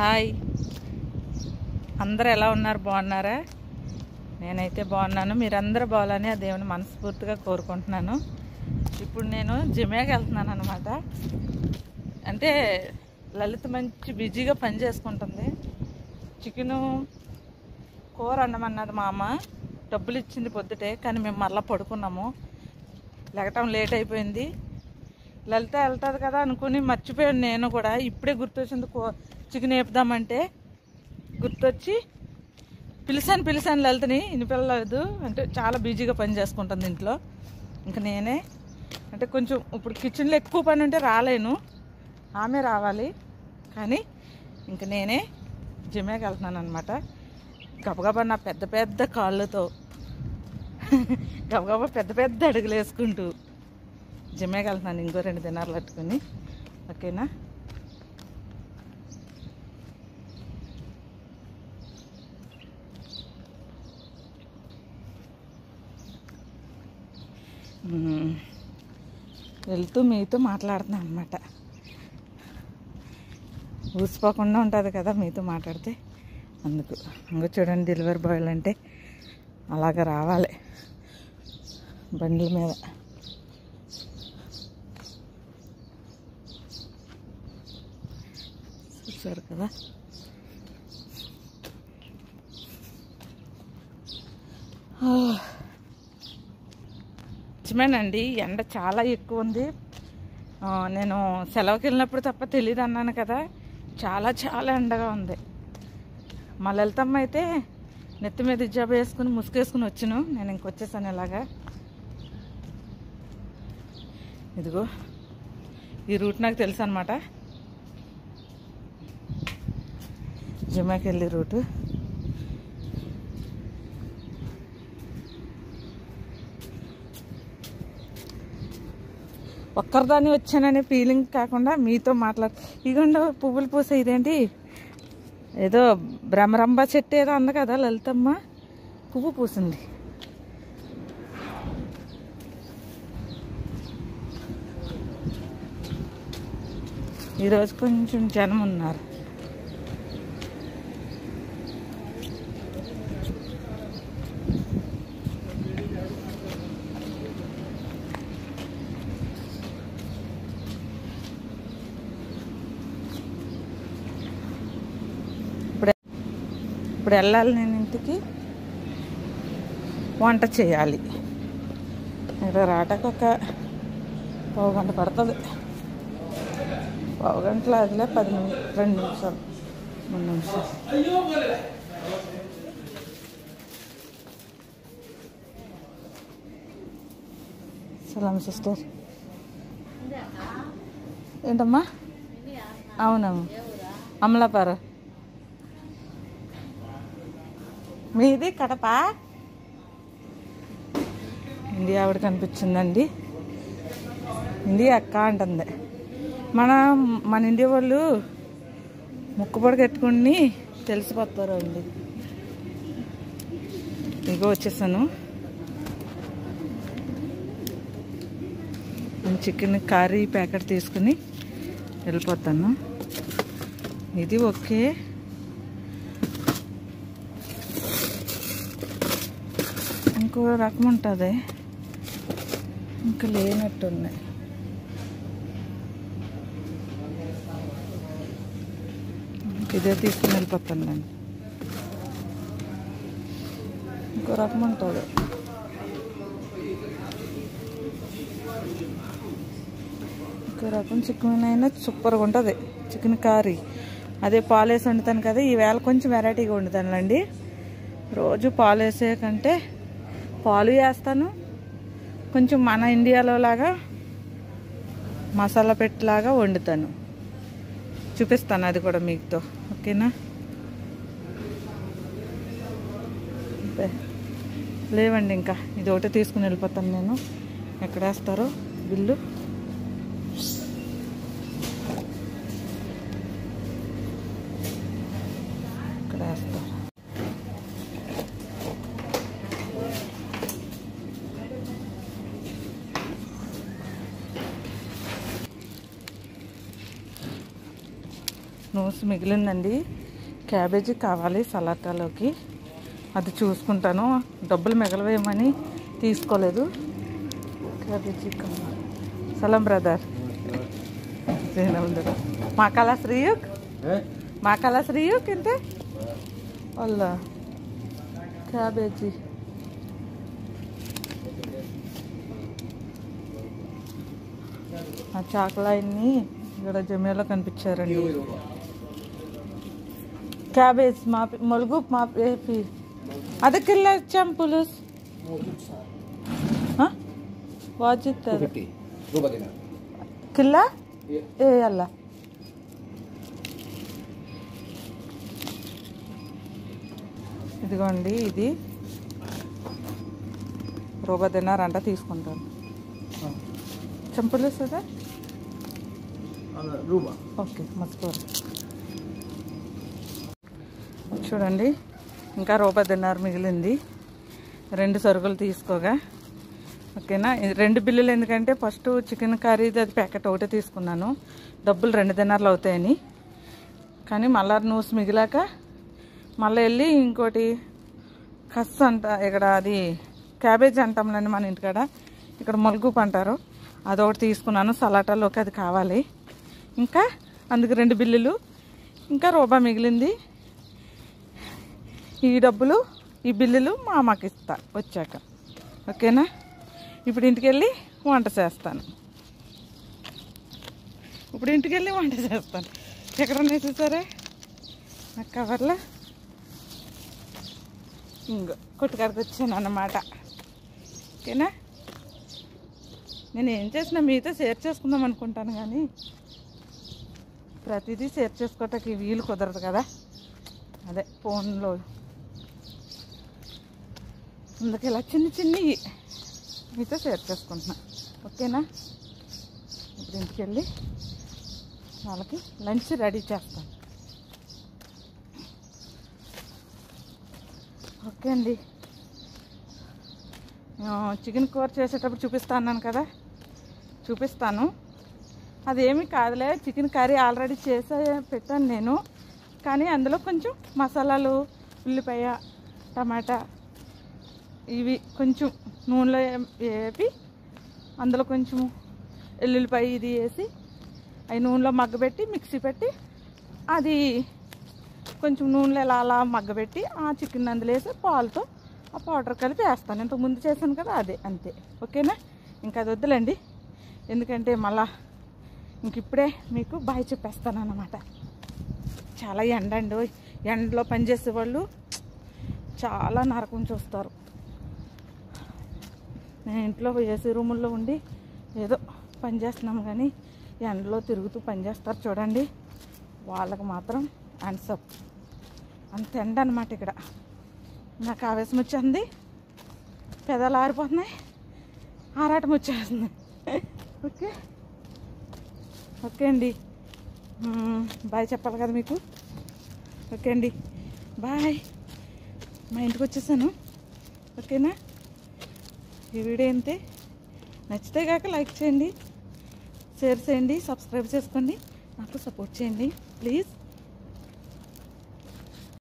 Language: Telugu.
హాయ్. అందరూ ఎలా ఉన్నారు? బాగున్నారా? నేనైతే బాగున్నాను. మీరందరూ బాగాలని ఆ దేవుని మనస్ఫూర్తిగా కోరుకుంటున్నాను. ఇప్పుడు నేను జిమేకి వెళ్తున్నాను అనమాట అంటే లలిత మంచి బిజీగా పని చేసుకుంటుంది. చికెను కూర అన్నమన్నది మా అమ్మ. డబ్బులు ఇచ్చింది పొద్దుటే కానీ మేము మళ్ళీ పడుకున్నాము. లెగటం లేట్ అయిపోయింది. లలిత వెళ్తుంది కదా అనుకుని మర్చిపోయాను నేను కూడా. ఇప్పుడే గుర్తొచ్చింది కూ నేపుదామంటే గుర్తొచ్చి పిలిచాను పిలిచాను లలితని. పిల్లలేదు. అంటే చాలా బిజీగా పని చేసుకుంటుంది ఇంట్లో ఇంకా నేనే. అంటే కొంచెం ఇప్పుడు కిచెన్లో ఎక్కువ పని ఉంటే రాలేను. ఆమె రావాలి. కానీ ఇంక నేనే జిమేకి వెళ్తున్నాను అనమాట గబగబా నా పెద్ద పెద్ద కాళ్ళతో గబగబా పెద్ద పెద్ద అడుగులు వేసుకుంటూ జిమేకి వెళ్తున్నాను ఇంకో రెండు దినాలు పట్టుకుని. ఓకేనా? వెళ్తూ మీతో మాట్లాడుతున్నాను అనమాట ఊసిపోకుండా ఉంటుంది కదా మీతో మాట్లాడితే. అందుకు. ఇంకో చూడండి డెలివరీ బాయ్లు అంటే అలాగ రావాలి. బండ్ల మీద. చూసారు కదా? ఆ. నిజమేనండి. ఎండ చాలా ఎక్కువ ఉంది నేను సెలవుకి వెళ్ళినప్పుడు తప్ప తెలియదు అన్నాను కదా. చాలా చాలా ఎండగా ఉంది. మా లలితమ్మ అయితే నెత్తి మీద జాబ్ వేసుకుని ముసుగేసుకుని వచ్చాను. నేను ఇంకొచ్చేసాను ఇలాగా. ఇదిగో ఈ రూట్ నాకు తెలుసు అనమాట జిమ్మాకి వెళ్ళే రూటు. ఒక్కరిదాన్ని వచ్చాననే ఫీలింగ్ కాకుండా మీతో మాట్లాడు ఇగోండి పువ్వులు పూసే ఇదేంటి? ఏదో భ్రమరంబ చెట్టు ఏదో అంది కదా లలితమ్మ. పువ్వు పూసింది. ఈరోజు కొంచెం జనం ఉన్నారు ఇప్పుడు వెళ్ళాలి నేను ఇంటికి. వంట చేయాలి. ఇక్కడ రాటకు ఒక పావు గంట పడుతుంది. పావు గంటలో అదిలే పది నిమిషం రెండు నిమిషాలు మూడు నిమిషాలు. సలాం సిస్టర్. ఏంటమ్మా? అవునమ్మా. అమలాపారా. మీది కడప? ఇండియా ఆవిడ కనిపించిందండి. ఇండియా అక్క అంటుంది. మన మన ఇండియా వాళ్ళు ముక్కుపొడి కట్టుకుని తెలిసిపోతారు అండి ఇగో వచ్చేసాను. చికెన్ కర్రీ ప్యాకెట్ తీసుకుని వెళ్ళిపోతాను. ఇది ఓకే. ఇంకో రకం ఉంటుంది. ఇంకా లేనట్టున్నాయి ఇదే తీసుకుని వెళ్ళిపోతాను నేను. ఇంకో రకం ఉంటుంది. ఇంకో రకం చికెన్ అయినా సూపర్గా ఉంటుంది. Chicken curry. అదే పాలు వేసి వండుతాను కదా ఈవేళ కొంచెం వెరైటీగా వండుతానులండి. రోజు పాలు కంటే పాలు వేస్తాను కొంచెం మన ఇండియాలో లాగా మసాలా పెట్టలాగా వండుతాను. చూపిస్తాను అది కూడా మీతో. ఓకేనా? లేవండి ఇంకా. ఇది ఒకటే తీసుకుని వెళ్ళిపోతాను నేను. ఎక్కడేస్తారో బిల్లు ఇక్కడ వేస్తారు నూస్ మిగిలిందండి. క్యాబేజీ కావాలి సలాటాలోకి అది చూసుకుంటాను. డబ్బులు మిగలవేయమని తీసుకోలేదు. క్యాబేజీ కావాలి. సలాం బ్రదర్. మా కళా శ్రీయుక్? మా కళా శ్రీయుక్ ఇంతే? వాళ్ళ క్యాబేజీ. ఆ చాకలాయన్ని ఇక్కడ జమేలో కనిపించారండి. క్యాబేజ్ మాపి మొలుగు మా ಅದಕ್ಕೆಲ್ಲ ಚಂಪುಲು ವಾಜಿತ್ತದ కిల్లా? ఏ. అల్ల? ఇదిగోండి ఇది. రూపా తిన్నారంట తీసుకుంటాను. చంపులు సదా ఓకే మర్చిపోరు చూడండి. ఇంకా రూపాయిన్నర మిగిలింది. రెండు సరుకులు తీసుకోగా. ఓకేనా? రెండు బిల్లులు ఎందుకంటే ఫస్ట్ చికెన్ కర్రీది అది ప్యాకెట్ ఒకటే తీసుకున్నాను. డబ్బులు రెండు దినార్లు అవుతాయని. కానీ మళ్ళా నూస్ మిగిలాక మళ్ళీ వెళ్ళి ఇంకోటి కస్ అంట ఇక్కడ అది క్యాబేజ్ అంటాంలేండి మన ఇంటికాడ. ఇక్కడ మొలగుపు అంటారు. అదొకటి తీసుకున్నాను. సలాటాలోకి అది కావాలి. ఇంకా అందుకు రెండు బిల్లులు. ఇంకా రూబా మిగిలింది. ఈ డబ్బులు ఈ బిల్లులు మా అమ్మకి ఇస్తా వచ్చాక. ఓకేనా? ఇప్పుడు ఇంటికి వెళ్ళి వంట చేస్తాను. ఇప్పుడు ఇంటికి వెళ్ళి వంట చేస్తాను. ఎక్కడ వేసేసారే నా కవర్లో. ఇంకో కొట్టుకాడికి వచ్చాను అన్నమాట. ఓకేనా? నేను ఏం చేసినా మీతో షేర్ చేసుకుందాం అనుకుంటాను కానీ ప్రతిదీ షేర్ చేసుకోవటానికి వీలు కుదరదు కదా. అదే ఫోన్లో అందుకే ఇలా చిన్న చిన్నవి మీతో షేర్ చేసుకుంటున్నా. ఓకేనా? ఇప్పుడు ఇంటికి వెళ్ళి వాళ్ళకి లంచ్ రెడీ చేస్తాను. ఓకే అండి. చికెన్ కూర చేసేటప్పుడు చూపిస్తా అన్నాను కదా. చూపిస్తాను. అదేమి కాదులే చికెన్ కర్రీ ఆల్రెడీ చేసే పెట్టాను నేను. కానీ అందులో కొంచెం మసాలాలు ఉల్లిపాయ టమాటా ఇవి కొంచెం నూనెలో వేపి అందులో కొంచెం ఎల్లుల్లిపాయ ఇది వేసి అవి నూనెలో మగ్గబెట్టి మిక్సీ పెట్టి అది కొంచెం నూనెలో ఇలా అలా మగ్గబెట్టి ఆ చికెన్ అందులో వేసి పాలతో ఆ పౌడర్ కలిపి వేస్తాను. ఇంతకు ముందు చేశాను కదా అదే అంతే. ఓకేనా? ఇంకా అది వద్దులేండి. ఎందుకంటే మళ్ళా ఇంక ఇప్పుడే మీకు బాయ్ చెప్పేస్తాను అన్నమాట చాలా ఎండ అండి ఎండలో పనిచేసే వాళ్ళు చాలా నరకం చూస్తారు. నేను ఇంట్లో ఏసీ రూముల్లో ఉండి ఏదో పని చేస్తున్నాం కానీ ఎండలో తిరుగుతూ పనిచేస్తారు చూడండి. వాళ్ళకి మాత్రం అన్సప్ అంత ఎండ అనమాట ఇక్కడ. నాకు ఆవేశం వచ్చింది పెదాలు ఆరిపోతున్నాయి. ఆరాటం వచ్చేస్తుంది. ఓకే. ఓకే అండి. బాయ్ చెప్పాలి కదా మీకు? ఓకే అండి. బాయ్. మా ఇంటికి వచ్చేసాను. ఓకేనా? ఈ వీడియో అంతే నచ్చితే కాక లైక్ చేయండి షేర్ చేయండి సబ్స్క్రైబ్ చేసుకోండి. నాకు సపోర్ట్ చేయండి ప్లీజ్